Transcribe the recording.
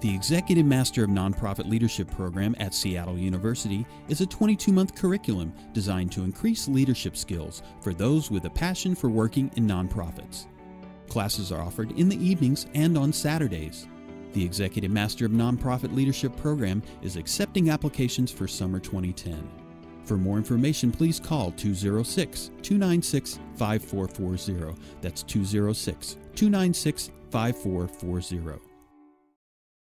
The Executive Master of Nonprofit Leadership program at Seattle University is a 22 month curriculum designed to increase leadership skills for those with a passion for working in nonprofits. Classes are offered in the evenings and on Saturdays. The Executive Master of Nonprofit Leadership program is accepting applications for summer 2010. For more information, please call 206 296 5440. That's 206 296 5440.